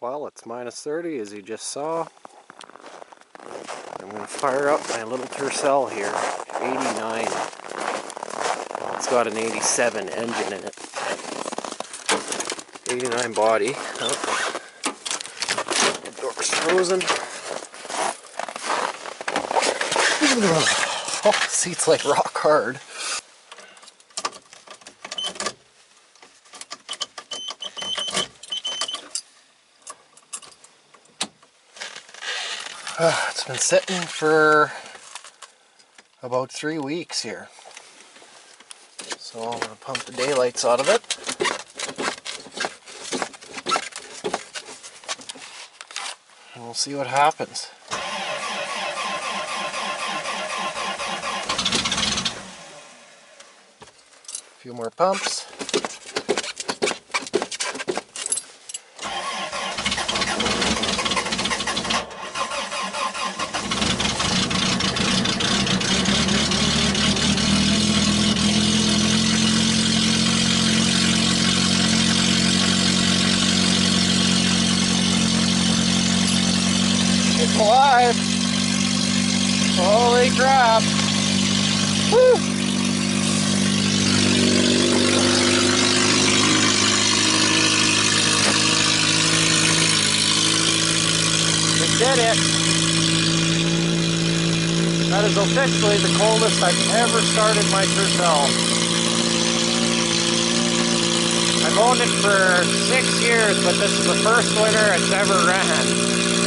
Well, it's minus 30 as you just saw. I'm going to fire up my little Tercel here. 89. It's got an 87 engine in it. 89 body. Oh. The Door's frozen. Oh, seat's like rock hard. Uh, it's been sitting for about three weeks here. So I'm going to pump the daylights out of it. And we'll see what happens. A few more pumps. It's alive. Holy crap. Woo. Did it. That is officially the coldest I've ever started my Tercel. I've owned it for six years, but this is the first winter it's ever ran.